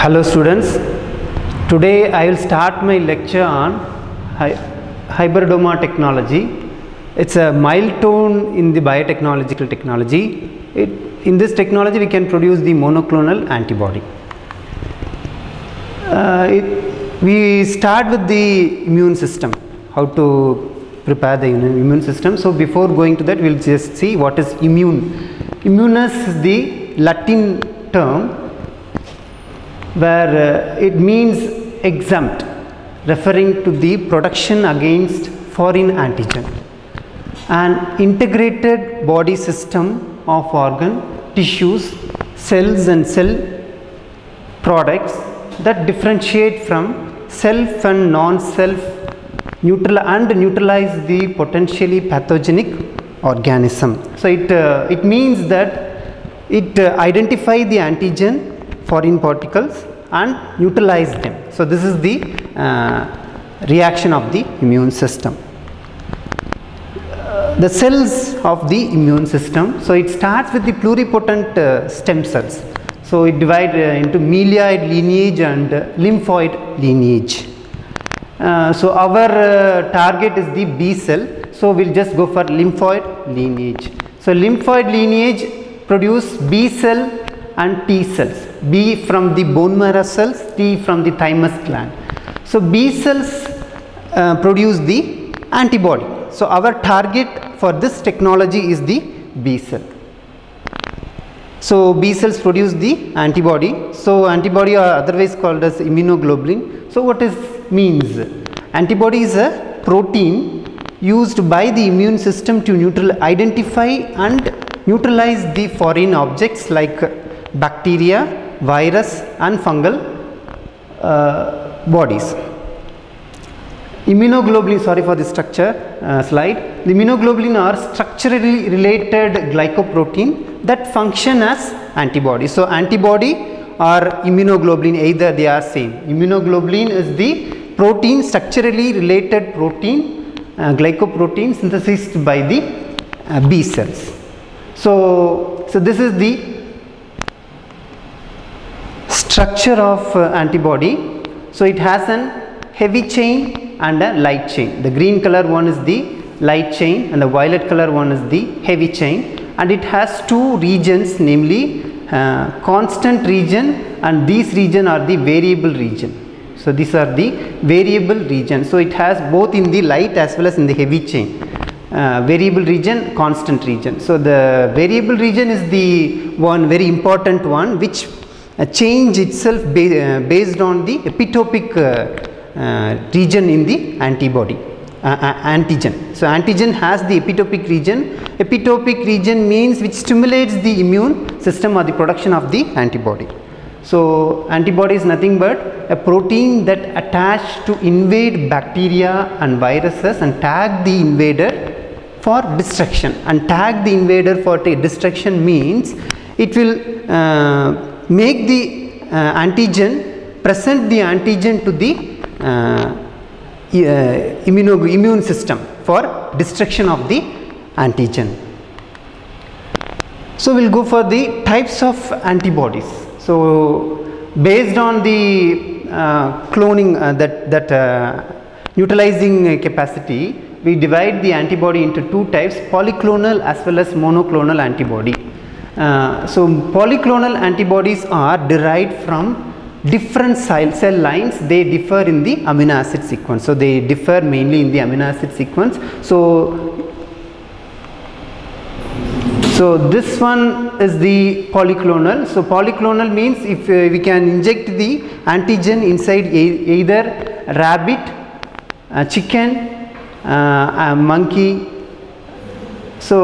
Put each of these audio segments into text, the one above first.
Hello students, today I will start my lecture on hy- hybridoma technology. It's a milestone in the biotechnological technology. It, in this technology we can produce the monoclonal antibody. Uh, it, we start with the immune system, how to prepare the immune immune system. So before going to that we will just see what is immune. Immunus is the Latin term where uh, it means exempt referring to the production against foreign antigen. An integrated body system of organ tissues cells and cell products that differentiate from self and non self neutral and neutralize the potentially pathogenic organism. So it uh, it means that it uh, identify the antigen foreign particles and neutralize them. So, this is the uh, reaction of the immune system. Uh, the cells of the immune system. So, it starts with the pluripotent uh, stem cells. So, it divides into myeloid lineage and lymphoid lineage. so, our target is the B cell. So, we will just go for lymphoid lineage. So, lymphoid lineage produce B cell and T cells. B from the bone marrow cells, T from the thymus gland. So, B cells uh, produce the antibody. So, our target for this technology is the B cell. So, B cells produce the antibody. So, antibody are otherwise called as immunoglobulin. So, what is means? Antibody is a protein used by the immune system to neutral identify and neutralize the foreign objects like bacteria, virus and fungal uh, bodies. Immunoglobulin, sorry for the structure uh, slide. The immunoglobulin are structurally related glycoprotein that function as antibody. So, antibody or immunoglobulin either they are same. Immunoglobulin is the protein structurally related protein uh, glycoprotein synthesized by the uh, B cells. So, so this is the structure of uh, antibody. So, it has an heavy chain and a light chain. The green color one is the light chain and the violet color one is the heavy chain and it has two regions namely uh, constant region and these region are the variable region. So, these are the variable region. So, it has both in the light as well as in the heavy chain. Uh, variable region constant region. So, the variable region is the one very important one which change itself ba uh, based on the epitopic uh, region in the antibody antigen. So, antigen has the epitopic region. Epitopic region means which stimulates the immune system or the production of the antibody. So, antibody is nothing but a protein that attach to invade bacteria and viruses and tag the invader for destruction and tag the invader for destruction means it will uh, make the uh, antigen present the antigen to the uh, immuno, immune system for destruction of the antigen. So, we will go for the types of antibodies. So, based on the uh, cloning uh, that, that uh, neutralizing capacity, we divide the antibody into two types polyclonal as well as monoclonal antibody. Uh, so, polyclonal antibodies are derived from different cell, lines they differ in the amino acid sequence. So, they differ mainly in the amino acid sequence. So, so this one is the polyclonal. So, polyclonal means if uh, we can inject the antigen inside either rabbit, uh, chicken, uh, monkey. So,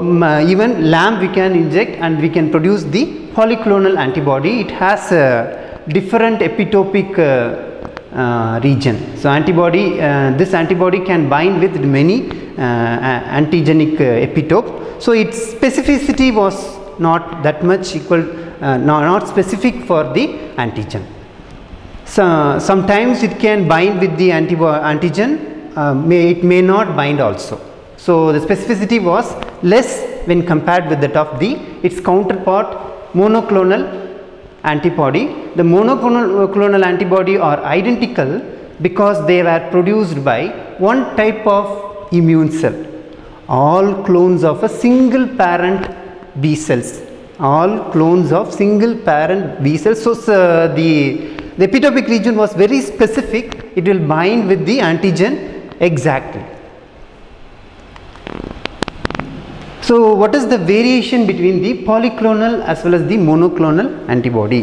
um, even lamb we can inject and we can produce the polyclonal antibody. It has a different epitopic uh, region. So, antibody uh, this antibody can bind with many uh, antigenic epitope. So, its specificity was not that much equal not, not specific for the antigen. So, sometimes it can bind with the antigen may it may not bind also. So, the specificity was less when compared with that of the its counterpart monoclonal antibody. The monoclonal antibody are identical because they were produced by one type of immune cell. All clones of a single parent B cells. All clones of single parent B cells. So, uh, the, the epitopic region was very specific. It will bind with the antigen exactly. So, what is the variation between the polyclonal as well as the monoclonal antibody?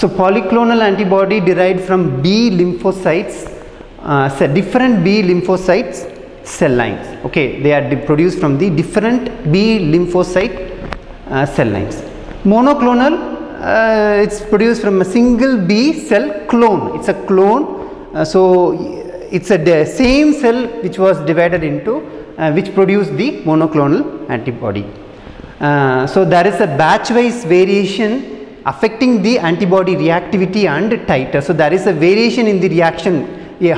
So, polyclonal antibody derived from B lymphocytes, uh, different B lymphocytes cell lines. Okay, they are produced from the different B lymphocyte uh, cell lines. Monoclonal, uh, it's produced from a single B cell clone. It's a clone. Uh, so, it's a same cell which was divided into which produce the monoclonal antibody. Uh, so, there is a batch wise variation affecting the antibody reactivity and titer. So, there is a variation in the reaction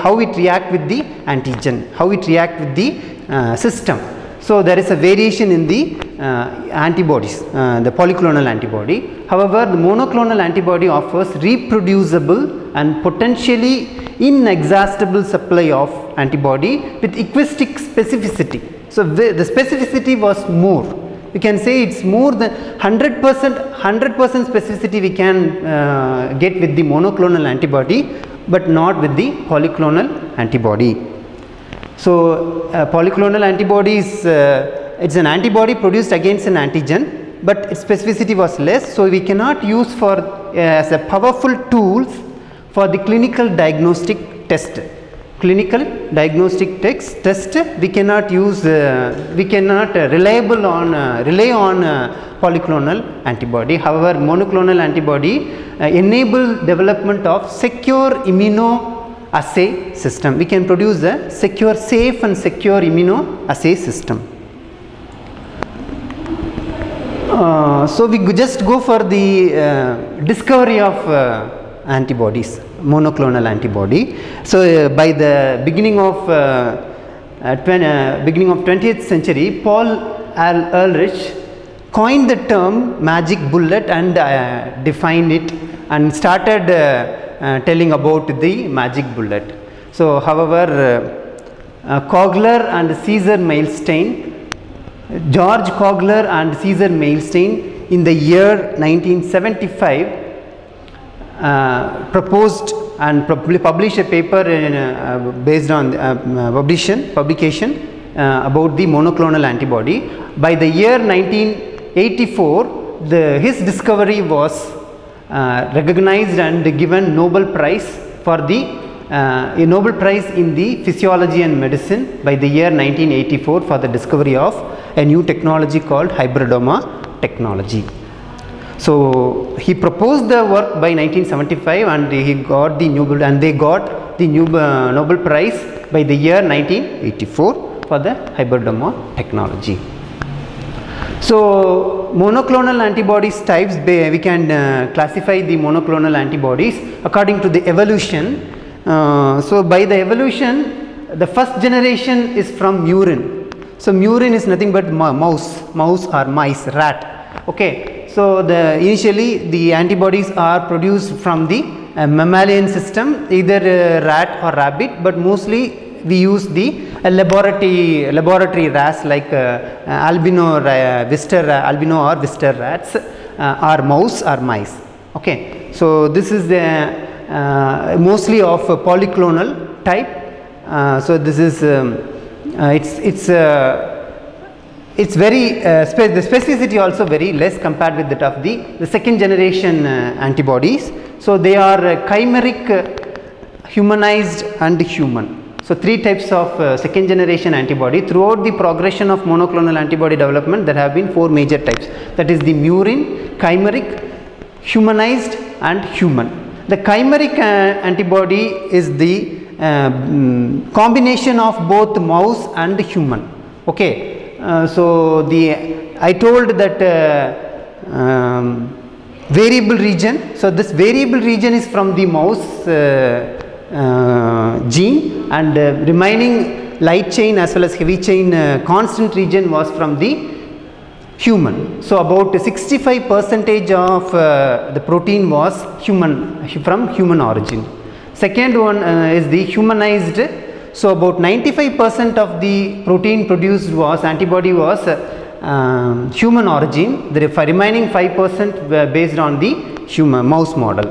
how it react with the antigen, how it react with the uh, system. So, there is a variation in the uh, antibodies, uh, the polyclonal antibody. However, the monoclonal antibody offers reproducible and potentially inexhaustible supply of antibody with equistic specificity. So, the specificity was more we can say it's more than 100 percent 100 percent specificity we can uh, get with the monoclonal antibody but not with the polyclonal antibody. So, uh, polyclonal antibody is uh, it's an antibody produced against an antigen, but its specificity was less. So, we cannot use for uh, as a powerful tools for the clinical diagnostic test. Clinical diagnostic text, test we cannot use uh, we cannot uh, reliable on uh, rely on polyclonal antibody. However, monoclonal antibody enable development of secure immuno assay system. We can produce a secure, safe and secure immunoassay system. Uh, so, we just go for the uh, discovery of uh, antibodies, monoclonal antibody. So, uh, by the beginning of uh, uh, beginning of 20th century, Paul Ehrlich coined the term magic bullet and defined it and started uh, telling about the magic bullet. So, however, uh, uh, Kogler and César Milstein, George Kogler and César Milstein in the year 1975 uh, proposed and published a paper in, uh, based on uh, publication, publication about the monoclonal antibody. By the year 1984, the, his discovery was uh, recognized and given Nobel Prize for the uh, a Nobel Prize in the Physiology and Medicine by the year 1984 for the discovery of a new technology called hybridoma technology. So, he proposed the work by 1975 and he got the Nobel and they got the new, uh, Nobel Prize by the year 1984 for the hybridoma technology. So, monoclonal antibodies types we can uh, classify the monoclonal antibodies according to the evolution. Uh, so, by the evolution the first generation is from murine. So, murine is nothing but mouse, mouse or mice, rat. Okay. So, the initially the antibodies are produced from the uh, mammalian system either uh, rat or rabbit, but mostly we use the uh, laboratory laboratory rats like uh, uh, albino Wistar albino or Wistar rats or mouse or mice. Okay. So this is the mostly of polyclonal type. So this is um, it's it's it's very uh, spe the specificity also very less compared with that of the, the second generation uh, antibodies. So, they are uh, chimeric, humanized and human. So, three types of uh, second generation antibody throughout the progression of monoclonal antibody development there have been four major types that is the murine, chimeric, humanized and human. The chimeric uh, antibody is the uh, mm, combination of both mouse and human. Okay. Uh, so, the I told that uh, um, variable region. So, this variable region is from the mouse uh, uh, gene and uh, remaining light chain as well as heavy chain uh, constant region was from the human. So about 65 percentage of the protein was human from human origin. Second one is the humanized. So about 95 percent of the protein produced was antibody was uh, um, human origin. The remaining 5 percent were based on the human mouse model.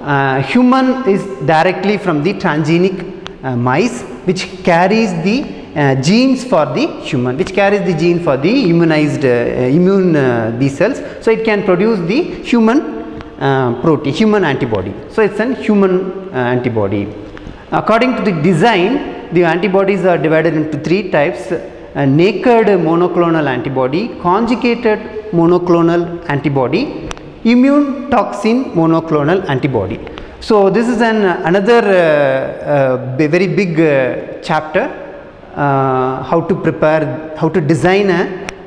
Uh, human is directly from the transgenic uh, mice which carries the uh, genes for the human which carries the gene for the immunized uh, immune uh, B cells. So, it can produce the human protein human antibody. So, it is an human antibody. According to the design the antibodies are divided into three types a naked monoclonal antibody, conjugated monoclonal antibody, immune toxin monoclonal antibody. So, this is an another uh, uh, very big uh, chapter uh, how to prepare how to design a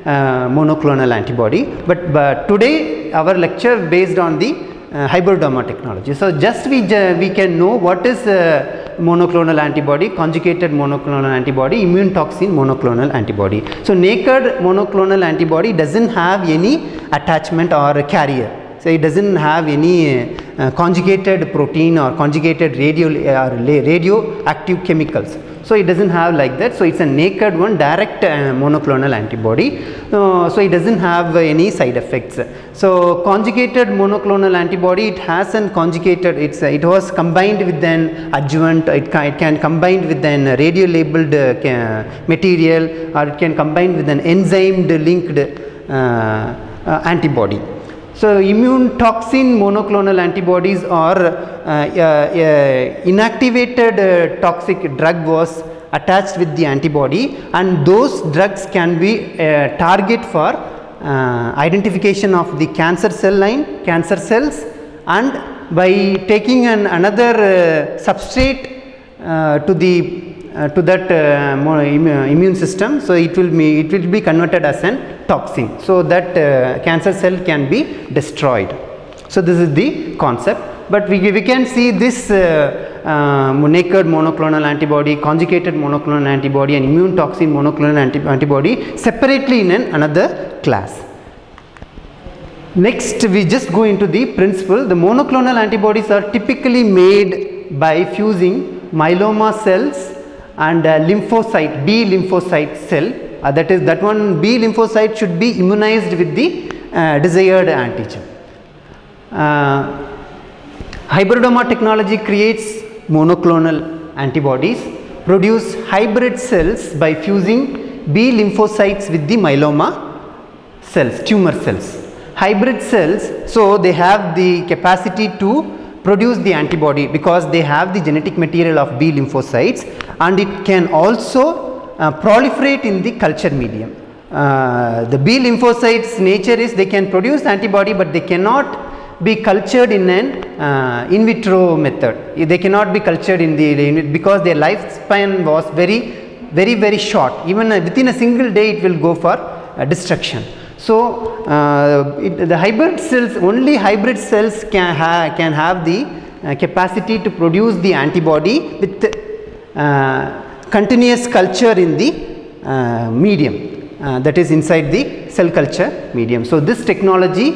uh, monoclonal antibody, but, but today our lecture based on the uh, hybridoma technology. So, just we, we can know what is uh, monoclonal antibody, conjugated monoclonal antibody, immune toxin monoclonal antibody. So, naked monoclonal antibody does not have any attachment or carrier. So, it does not have any uh, conjugated protein or conjugated radio or radioactive chemicals. So, it does not have like that. So, it is a naked one direct uh, monoclonal antibody. Uh, so, it does not have any side effects. So, conjugated monoclonal antibody it has an conjugated it's it was combined with an adjuvant it can, it can combined with an radio labeled uh, material or it can combine with an enzyme linked uh, uh, antibody. So, immune toxin monoclonal antibodies or uh, uh, inactivated toxic drug was attached with the antibody and those drugs can be a target for identification of the cancer cell line, cancer cells and by taking an another substrate to the uh, to that uh, immune system. So, it will be it will be converted as an toxin. So, that uh, cancer cell can be destroyed. So, this is the concept, but we, we can see this naked monoclonal antibody, conjugated monoclonal antibody and immune toxin monoclonal anti antibody separately in an another class. Next we just go into the principle the monoclonal antibodies are typically made by fusing myeloma cells and lymphocyte B lymphocyte cell uh, that is that one B lymphocyte should be immunized with the uh, desired antigen. Uh, hybridoma technology creates monoclonal antibodies produce hybrid cells by fusing B lymphocytes with the myeloma cells tumor cells. Hybrid cells so they have the capacity to produce the antibody because they have the genetic material of B lymphocytes and it can also uh, proliferate in the culture medium. Uh, the B lymphocytes nature is they can produce antibody but they cannot be cultured in an uh, in vitro method. They cannot be cultured in the because their lifespan was very very very short even within a single day it will go for destruction. So, uh, it, the hybrid cells only hybrid cells can, ha can have the uh, capacity to produce the antibody with uh, continuous culture in the medium that is inside the cell culture medium. So, this technology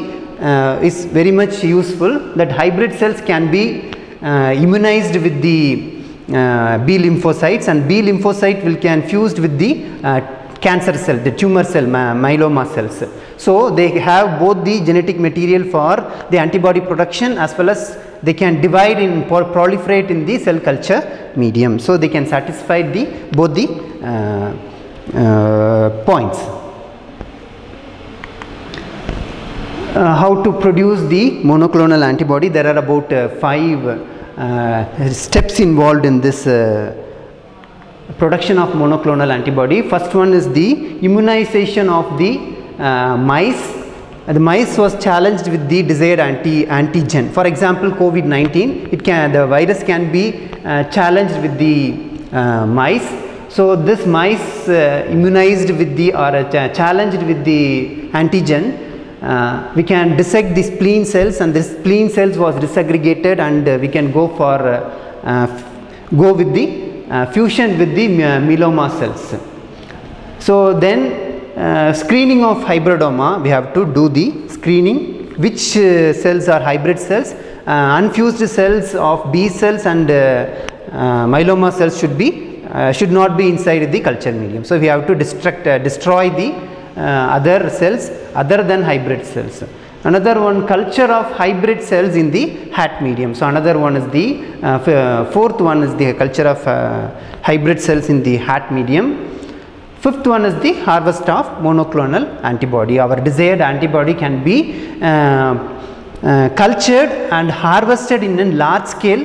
is very much useful that hybrid cells can be immunized with the uh, B lymphocytes and B lymphocyte will can fused with the uh, cancer cell, the tumor cell, myeloma cells. So, they have both the genetic material for the antibody production as well as they can divide in proliferate in the cell culture medium. So, they can satisfy the both the uh, uh, points. Uh, how to produce the monoclonal antibody there are about uh, 5 uh, steps involved in this uh, production of monoclonal antibody. First one is the immunization of the uh, mice. The mice was challenged with the desired anti antigen. For example, COVID-19, it can the virus can be uh, challenged with the uh, mice. So this mice uh, immunized with the or uh, challenged with the antigen. Uh, we can dissect the spleen cells and the spleen cells was disaggregated and we can go for go with the uh, fusion with the myeloma cells. So, then uh, screening of hybridoma, we have to do the screening which uh, cells are hybrid cells. Uh, unfused cells of B cells and uh, uh, myeloma cells should be uh, should not be inside the culture medium. So, we have to destruct, uh, destroy the uh, other cells other than hybrid cells. Another one culture of hybrid cells in the HAT medium. So, another one is the uh, uh, fourth one is the culture of uh, hybrid cells in the HAT medium. Fifth one is the harvest of monoclonal antibody. Our desired antibody can be uh, uh, cultured and harvested in a large scale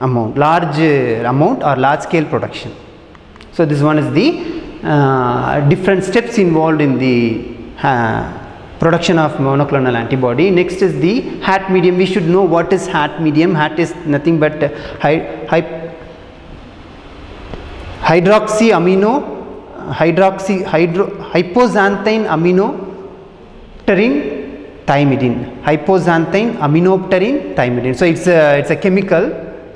amount, large uh, amount or large scale production. So, this one is the different steps involved in the production of monoclonal antibody. Next is the HAT medium. We should know what is HAT medium. HAT is nothing but uh, hy- hy- hydroxy amino hydroxy hydro hypoxanthine aminopterin thymidine hypoxanthine aminopterin thymidine so it's a it's a chemical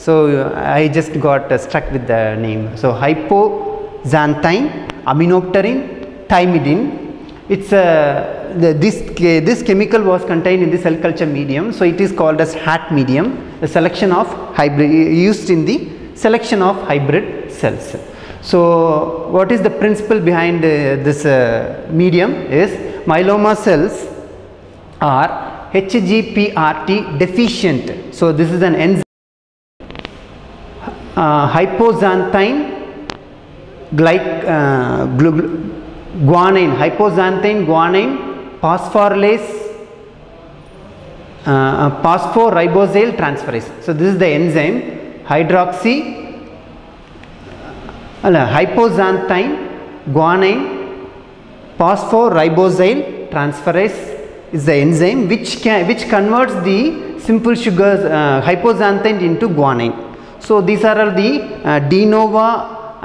so uh, i just got uh, struck with the name so hypoxanthine aminopterin thymidine it's a the, this this chemical was contained in the cell culture medium so it is called as HAT medium the selection of hybrid used in the selection of hybrid cells. So what is the principle behind uh, this uh, medium is myeloma cells are HGPRT deficient. So this is an enzyme uh, hypoxanthine glyc uh, guanine hypoxanthine guanine phosphorylase uh, phosphoribosale transferase so this is the enzyme hydroxy ಅಲ್ಲ hypoxanthine guanine phosphoribosale transferase is the enzyme which can which converts the simple sugars uh, hypoxanthine into guanine so these are all the uh, de novo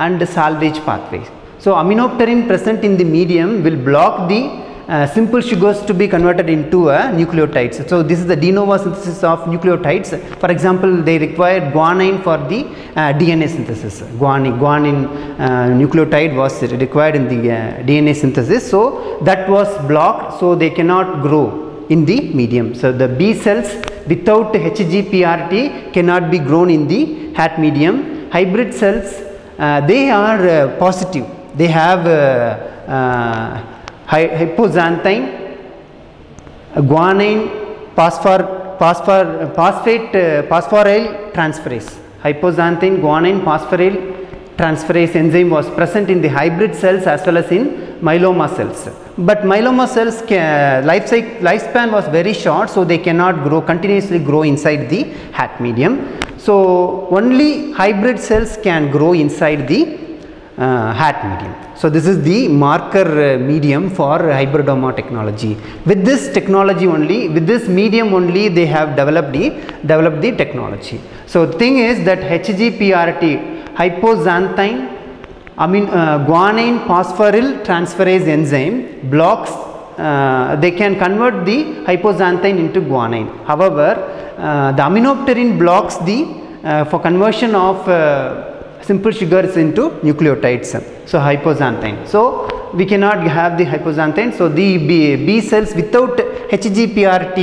and salvage pathways so aminopterin present in the medium will block the uh, simple sugars to be converted into uh, nucleotides. So, this is the de novo synthesis of nucleotides. For example, they require guanine for the uh, DNA synthesis. Guanine, guanine uh, nucleotide was required in the uh, DNA synthesis. So, that was blocked. So, they cannot grow in the medium. So, the B cells without HGPRT cannot be grown in the HAT medium. Hybrid cells, uh, they are positive. They have uh, uh, hypoxanthine, guanine, phosphor, phosphor, phosphate, uh, phosphoryl transferase. Hypoxanthine, guanine, phosphoryl transferase enzyme was present in the hybrid cells as well as in myeloma cells. But myeloma cells life cycle, lifespan was very short, so they cannot grow continuously grow inside the HAT medium. So only hybrid cells can grow inside the uh, HAT medium. So this is the marker uh, medium for hybridoma technology. With this technology only, with this medium only, they have developed the developed the technology. So thing is that HGPRT, hypoxanthine, I mean uh, guanine phosphoryl transferase enzyme blocks. Uh, they can convert the hypoxanthine into guanine. However, uh, the aminopterin blocks the uh, for conversion of uh, simple sugars into nucleotides so hypoxanthine so we cannot have the hypoxanthine so the b, b cells without HGPRT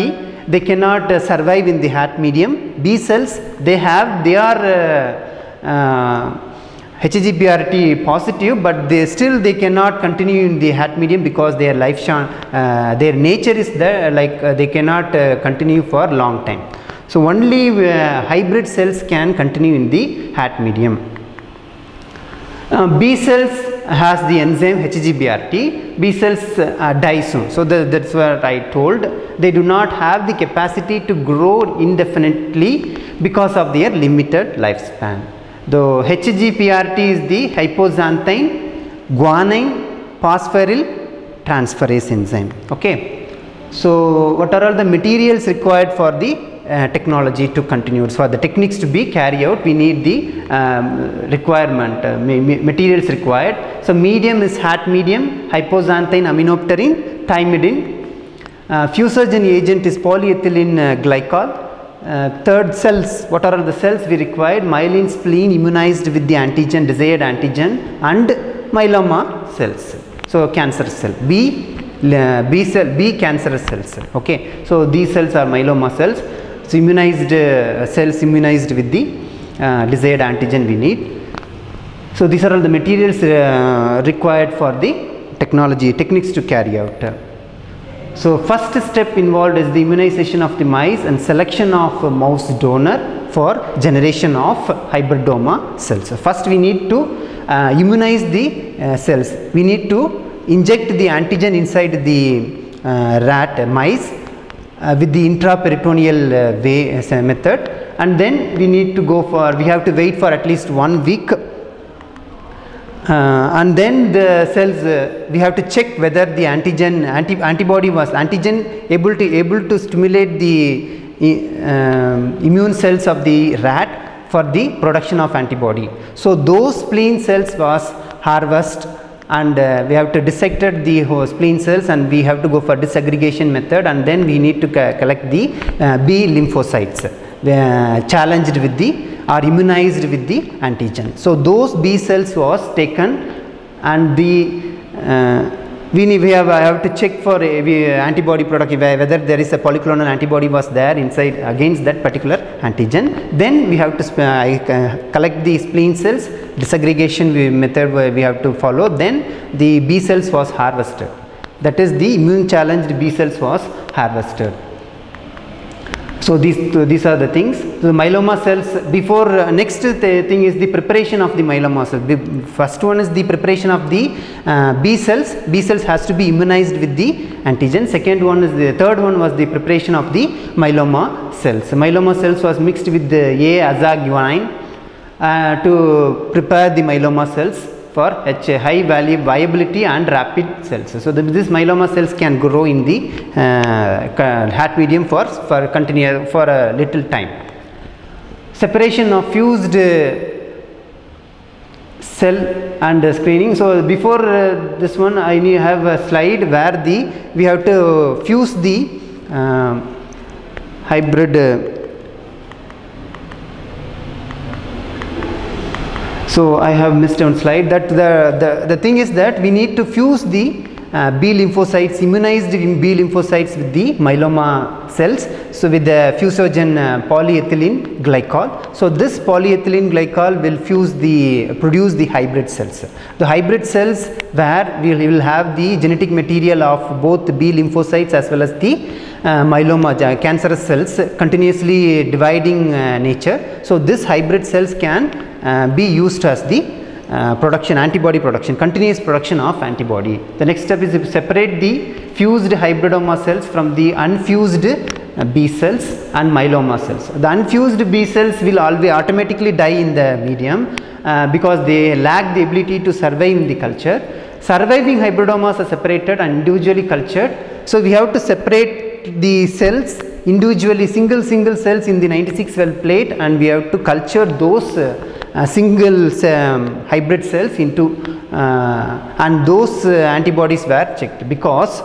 they cannot uh, survive in the HAT medium b cells they have they are uh, uh, HGPRT positive, but they still they cannot continue in the HAT medium because their life uh, their nature is there like uh, they cannot uh, continue for long time. So only uh, hybrid cells can continue in the HAT medium. Uh, B cells has the enzyme HGPRT. B cells uh, die soon. So the, that's what I told. They do not have the capacity to grow indefinitely because of their limited lifespan. The HGPRT is the hypoxanthine guanine phosphoryl transferase enzyme. Okay. So what are all the materials required for the uh, technology to continue. For the techniques to be carried out we need the um, requirement uh, ma- ma- materials required. So medium is HAT medium hypoxanthine aminopterin thymidine. Uh, fusogen agent is polyethylene uh, glycol. Uh, third cells what are the cells we required myelin spleen immunized with the antigen desired antigen and myeloma cells. So cancer cell. B b cell b cancerous cells. Okay. So these cells are myeloma cells so immunized uh, cells immunized with the uh, desired antigen we need so these are all the materials uh, required for the technology techniques to carry out so first step involved is the immunization of the mice and selection of mouse donor for generation of hybridoma cells. So first we need to uh, immunize the uh, cells. We need to inject the antigen inside the uh, rat mice uh, with the intraperitoneal uh, way as a method. And then we need to go for we have to wait for at least one week. Uh, and then the cells uh, we have to check whether the antigen anti, antibody was antigen able to able to stimulate the uh, immune cells of the rat for the production of antibody. So those spleen cells was harvest and uh, we have to dissected the spleen cells and we have to go for disaggregation method and then we need to collect the uh, b lymphocytes uh, challenged with the are immunized with the antigen. So, those B cells was taken and the uh, we, we have I have to check for we, uh, antibody product uh, whether there is a polyclonal antibody was there inside against that particular antigen. Then we have to uh, uh, collect the spleen cells disaggregation method we have to follow. Then the B cells was harvested. That is the immune challenged B cells was harvested. So these these are the things. So the myeloma cells before uh, next th thing is the preparation of the myeloma cells. The first one is the preparation of the uh, B cells. B cells has to be immunized with the antigen. Second one is the third one was the preparation of the myeloma cells. myeloma cells was mixed with the 8 azaguanine uh, to prepare the myeloma cells for high value viability and rapid cells. So, the, this myeloma cells can grow in the uh, HAT medium for, for continue for a little time. Separation of fused uh, cell and uh, screening. So, before uh, this one I need have a slide where the we have to fuse the uh, hybrid So, I have missed one slide that the, the, the thing is that we need to fuse the uh, B lymphocytes immunized B lymphocytes with the myeloma cells. So, with the fusogen uh, polyethylene glycol. So, this polyethylene glycol will fuse the produce the hybrid cells. The hybrid cells where we will have the genetic material of both B lymphocytes as well as the uh, myeloma uh, cancerous cells continuously dividing uh, nature. So, this hybrid cells can be used as the uh, production antibody production continuous production of antibody. The next step is to separate the fused hybridoma cells from the unfused uh, B cells and myeloma cells. The unfused B cells will always automatically die in the medium uh, because they lack the ability to survive in the culture. Surviving hybridomas are separated and individually cultured. So, we have to separate the cells individually single single cells in the 96 well plate and we have to culture those uh, uh, single um, hybrid cells into uh, and those uh, antibodies were checked because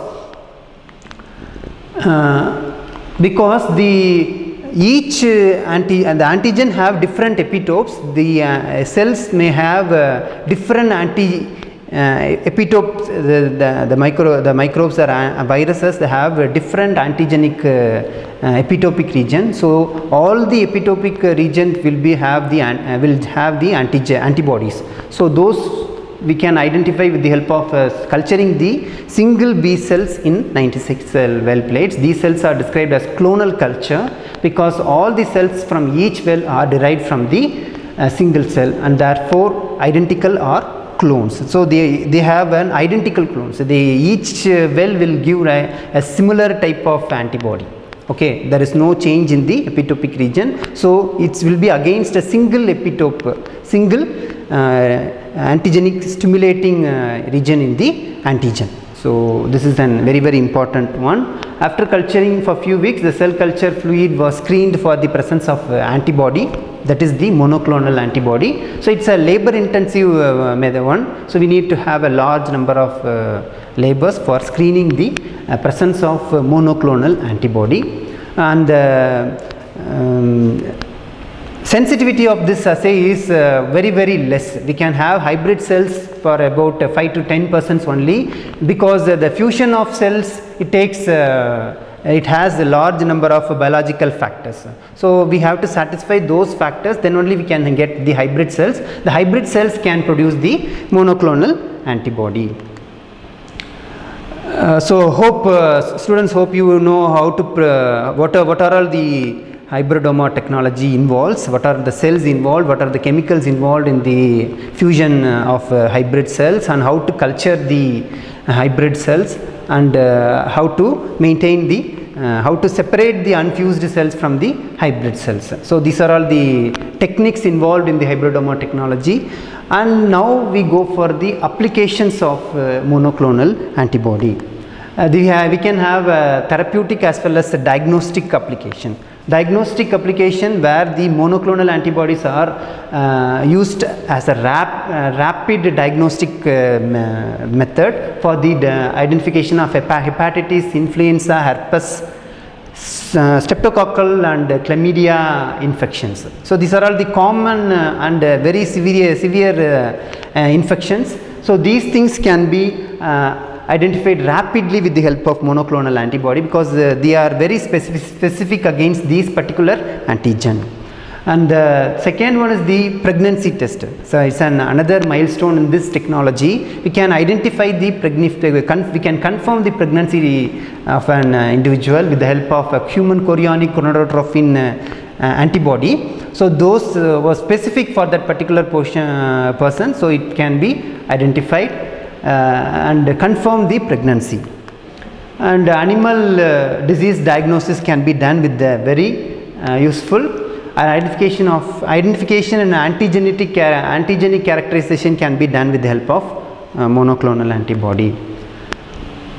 because the each anti and the antigen have different epitopes. The uh, cells may have uh, different anti uh, epitopes the, the, the, micro the microbes are uh, viruses they have a different antigenic uh, uh, epitopic region so all the epitopic region will be have the uh, will have the antigen antibodies so those we can identify with the help of uh, culturing the single B cells in 96 cell well plates. These cells are described as clonal culture because all the cells from each well are derived from the uh, single cell and therefore identical or clones. So, they, they have an identical clone. So, they each well will give a, a similar type of antibody. Okay? There is no change in the epitopic region. So it will be against a single epitope single uh, antigenic stimulating uh, region in the antigen. So this is a very very important one. After culturing for few weeks the cell culture fluid was screened for the presence of uh, antibody that is the monoclonal antibody. So, it is a labor intensive uh, method one. So, we need to have a large number of uh, labors for screening the uh, presence of monoclonal antibody and um, sensitivity of this assay is uh, very very less we can have hybrid cells for about uh, 5 to 10 percent only because uh, the fusion of cells it takes uh, it has a large number of biological factors. So we have to satisfy those factors then only we can get the hybrid cells. The hybrid cells can produce the monoclonal antibody. Uh, so hope uh, students hope you know how to what are what are all the hybridoma technology involves what are the cells involved what are the chemicals involved in the fusion uh, of uh, hybrid cells and how to culture the uh, hybrid cells and how to maintain the uh, how to separate the unfused cells from the hybrid cells. So, these are all the techniques involved in the hybridoma technology and now we go for the applications of uh, monoclonal antibody. Uh, we, have, we can have therapeutic as well as diagnostic application. Diagnostic application where the monoclonal antibodies are uh, used as a rap, uh, rapid diagnostic uh, method for the uh, identification of hepa- hepatitis, influenza, herpes, uh, streptococcal and chlamydia infections. So, these are all the common uh, and uh, very severe, severe uh, uh, infections. So, these things can be uh, identified rapidly with the help of monoclonal antibody because uh, they are very specific, specific against these particular antigen. And the second one is the pregnancy test. So it's an another milestone in this technology. We can identify the pregnancy, we can confirm the pregnancy of an uh, individual with the help of a human chorionic gonadotropin uh, uh, antibody. So those uh, were specific for that particular portion, uh, person. So it can be identified uh, and confirm the pregnancy. And animal uh, disease diagnosis can be done with the very uh, useful uh, identification of identification and antigenetic cha- antigenic characterization can be done with the help of uh, monoclonal antibody.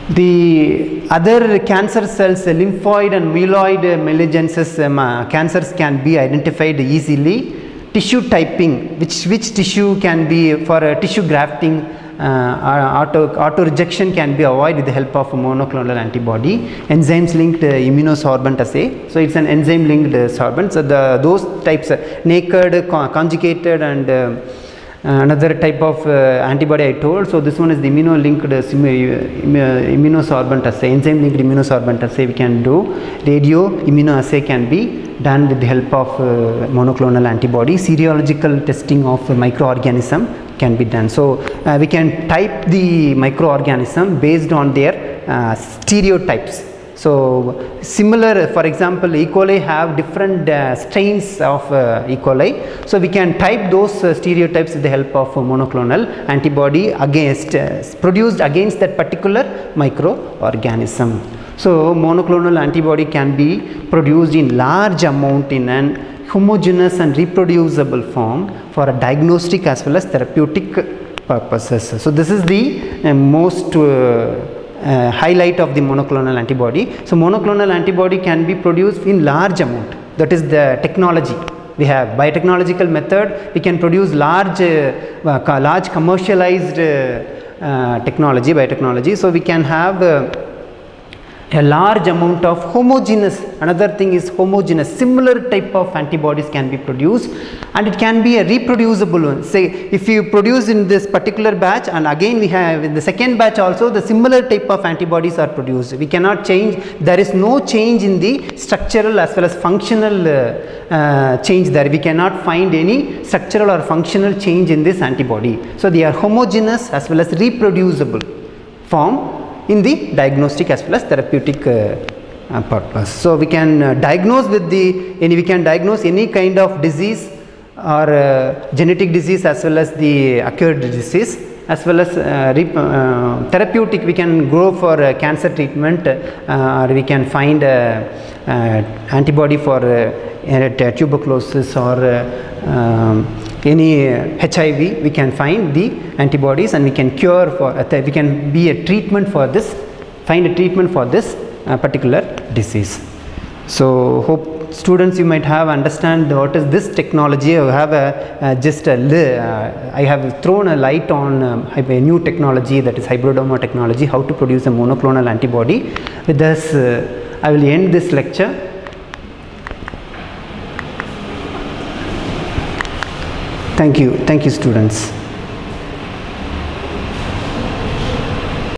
The other cancer cells uh, lymphoid and myeloid uh, malignancies um, uh, cancers can be identified easily. Tissue typing which which tissue can be for uh, tissue grafting uh, auto, auto rejection can be avoided with the help of monoclonal antibody. Enzymes linked uh, immunosorbent assay so it's an enzyme linked uh, sorbent. So the those types uh, naked con- conjugated and uh, another type of uh, antibody I told. So this one is the immuno linked uh, immunosorbent assay enzyme linked immunosorbent assay we can do. Radio immunoassay can be done with the help of uh, monoclonal antibody. Serological testing of uh, microorganism can be done so uh, we can type the microorganism based on their uh, serotypes so similar for example E. coli have different uh, strains of uh, E. coli. So we can type those uh, serotypes with the help of monoclonal antibody against uh, produced against that particular microorganism. So monoclonal antibody can be produced in large amount in an homogeneous and reproducible form for a diagnostic as well as therapeutic purposes. So this is the uh, most uh, uh, highlight of the monoclonal antibody. So monoclonal antibody can be produced in large amount. That is the technology. We have biotechnological method. We can produce large, uh, uh, large commercialized uh, uh, technology, biotechnology. So we can have. A large amount of homogeneous another thing is homogeneous similar type of antibodies can be produced and it can be a reproducible one. Say if you produce in this particular batch and again we have in the second batch also the similar type of antibodies are produced. We cannot change there is no change in the structural as well as functional uh, uh, change there. We cannot find any structural or functional change in this antibody. So they are homogeneous as well as reproducible form in the diagnostic as well as therapeutic uh, uh, purpose. So we can uh, diagnose with the any we can diagnose any kind of disease or uh, genetic disease as well as the acquired disease as well as uh, uh, therapeutic we can go for cancer treatment or we can find antibody for tuberculosis or um, any uh, HIV we can find the antibodies and we can cure for uh, we can be a treatment for this find a treatment for this uh, particular disease. So hope students you might have understand what is this technology. I have a uh, just a uh, I have thrown a light on um, a new technology that is hybridoma technology how to produce a monoclonal antibody. With this uh, I will end this lecture Thank you. Thank you students.